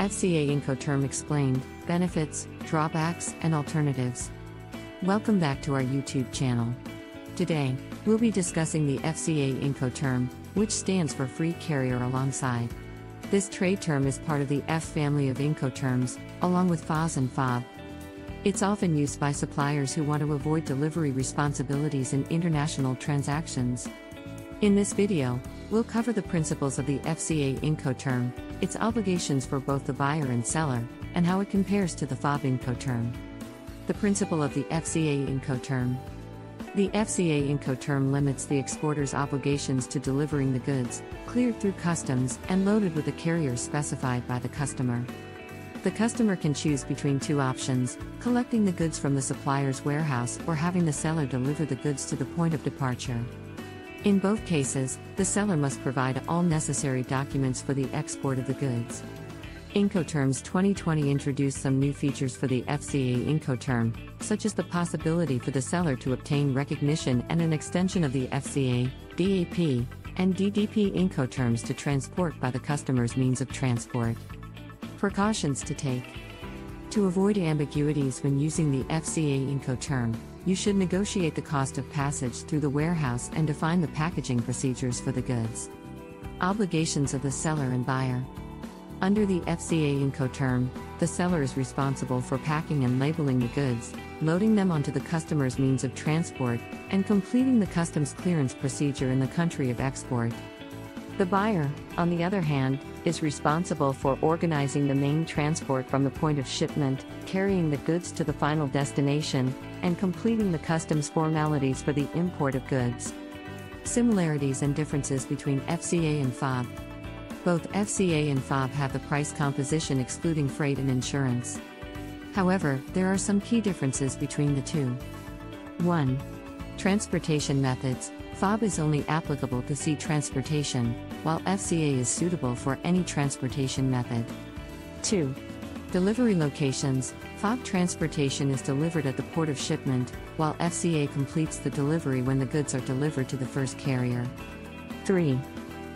FCA Incoterm explained benefits, drawbacks, and alternatives. Welcome back to our YouTube channel. Today, we'll be discussing the FCA Incoterm, which stands for Free Carrier Alongside. This trade term is part of the F family of Incoterms, along with FOS and FOB. It's often used by suppliers who want to avoid delivery responsibilities in international transactions. In this video, we'll cover the principles of the FCA Incoterm, its obligations for both the buyer and seller, and how it compares to the FOB Incoterm. The principle of the FCA Incoterm. The FCA Incoterm limits the exporter's obligations to delivering the goods, cleared through customs, and loaded with the carrier specified by the customer. The customer can choose between two options collecting the goods from the supplier's warehouse or having the seller deliver the goods to the point of departure. In both cases, the seller must provide all necessary documents for the export of the goods. Incoterms 2020 introduced some new features for the FCA Incoterm, such as the possibility for the seller to obtain recognition and an extension of the FCA, DAP, and DDP Incoterms to transport by the customer's means of transport. Precautions to take. To avoid ambiguities when using the FCA Incoterm, you should negotiate the cost of passage through the warehouse and define the packaging procedures for the goods. Obligations of the seller and buyer. Under the FCA Incoterm, the seller is responsible for packing and labeling the goods, loading them onto the customer's means of transport, and completing the customs clearance procedure in the country of export. The buyer, on the other hand, is responsible for organizing the main transport from the point of shipment, carrying the goods to the final destination, and completing the customs formalities for the import of goods. Similarities and differences between FCA and FOB. Both FCA and FOB have the price composition excluding freight and insurance. However, there are some key differences between the two. 1. Transportation methods FOB is only applicable to sea transportation, while FCA is suitable for any transportation method. 2. Delivery locations FOB transportation is delivered at the port of shipment, while FCA completes the delivery when the goods are delivered to the first carrier. 3.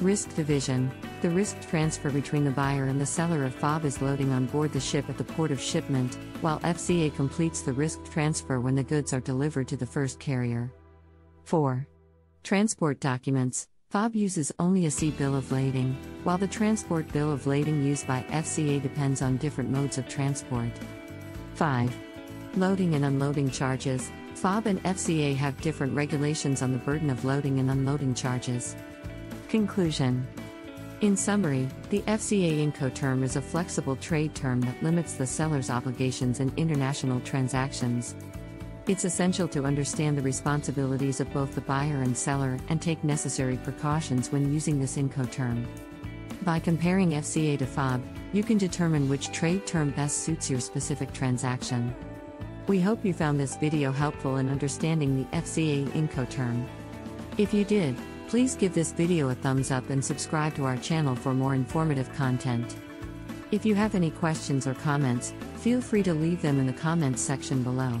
Risk division The risk transfer between the buyer and the seller of FOB is loading on board the ship at the port of shipment, while FCA completes the risk transfer when the goods are delivered to the first carrier. 4. Transport documents FOB uses only a sea bill of lading, while the transport bill of lading used by FCA depends on different modes of transport. 5. Loading and unloading charges FOB and FCA have different regulations on the burden of loading and unloading charges. Conclusion In summary, the FCA Incoterm is a flexible trade term that limits the seller's obligations in international transactions. It's essential to understand the responsibilities of both the buyer and seller and take necessary precautions when using this Incoterm. By comparing FCA to FOB, you can determine which trade term best suits your specific transaction. We hope you found this video helpful in understanding the FCA Incoterm. If you did, please give this video a thumbs up and subscribe to our channel for more informative content. If you have any questions or comments, feel free to leave them in the comments section below.